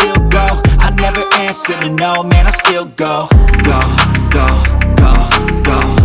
still go. I never answer to no, man, I still go. Go, go, go, go.